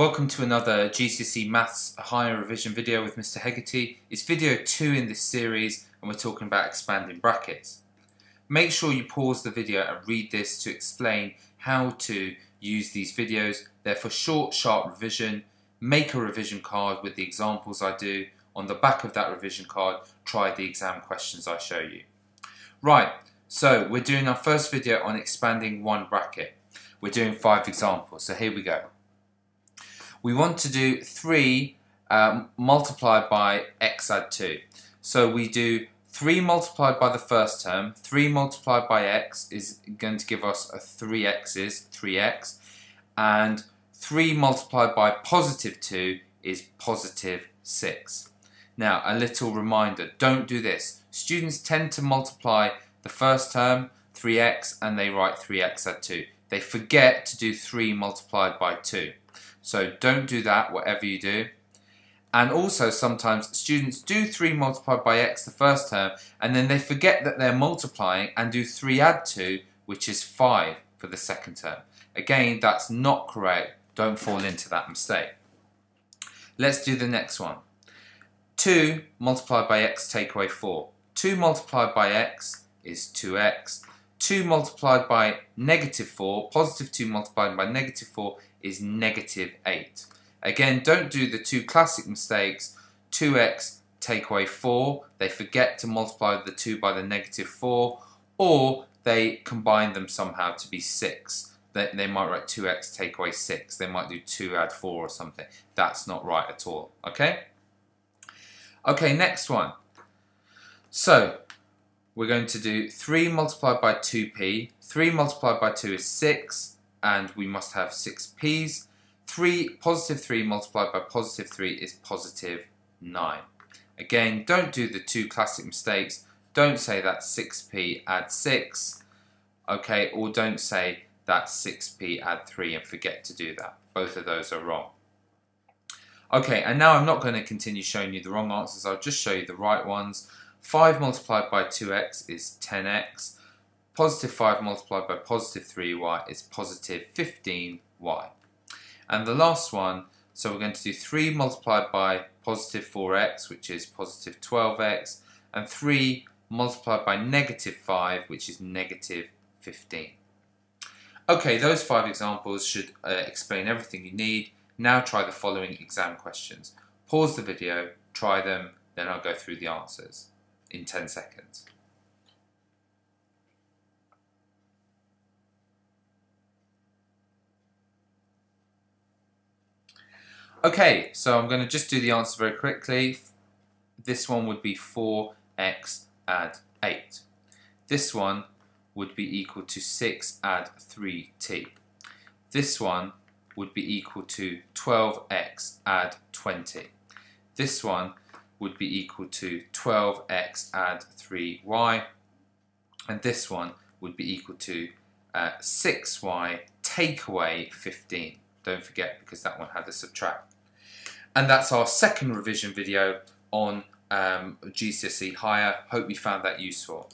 welcome to another GCSE Maths Higher Revision video with Mr Hegarty. It's video 2 in this series and we're talking about expanding brackets. Make sure you pause the video and read this to explain how to use these videos. They're for short, sharp revision. Make a revision card with the examples I do. On the back of that revision card, try the exam questions I show you. Right, so we're doing our first video on expanding one bracket. We're doing five examples, so here we go. We want to do 3 um, multiplied by x add 2. So we do 3 multiplied by the first term, 3 multiplied by x is going to give us a 3x's, 3x, and 3 multiplied by positive 2 is positive 6. Now, a little reminder, don't do this. Students tend to multiply the first term, 3x, and they write 3x add 2. They forget to do 3 multiplied by 2. So don't do that, whatever you do. And also sometimes students do 3 multiplied by x the first term and then they forget that they're multiplying and do 3 add 2 which is 5 for the second term. Again that's not correct, don't fall into that mistake. Let's do the next one. 2 multiplied by x take away 4. 2 multiplied by x is 2x. 2 multiplied by negative 4, positive 2 multiplied by negative 4 is negative 8. Again, don't do the two classic mistakes. 2x take away 4, they forget to multiply the 2 by the negative 4, or they combine them somehow to be 6. They, they might write 2x take away 6. They might do 2 add 4 or something. That's not right at all. Okay? Okay, next one. So, we're going to do 3 multiplied by 2p. 3 multiplied by 2 is 6 and we must have 6 p's. 3 positive 3 multiplied by positive 3 is positive 9. Again, don't do the two classic mistakes. Don't say that 6p add 6, okay, or don't say that 6p add 3 and forget to do that. Both of those are wrong. Okay, and now I'm not going to continue showing you the wrong answers, I'll just show you the right ones. 5 multiplied by 2x is 10x. Positive 5 multiplied by positive 3y is positive 15y. And the last one, so we're going to do 3 multiplied by positive 4x, which is positive 12x, and 3 multiplied by negative 5, which is negative 15. Okay, those five examples should uh, explain everything you need. Now try the following exam questions. Pause the video, try them, then I'll go through the answers in 10 seconds. Okay, so I'm going to just do the answer very quickly. This one would be 4x add 8. This one would be equal to 6 add 3t. This one would be equal to 12x add 20. This one would be equal to 12x add 3y. And this one would be equal to uh, 6y take away 15. Don't forget because that one had a subtract. And that's our second revision video on um, GCSE Higher. Hope you found that useful.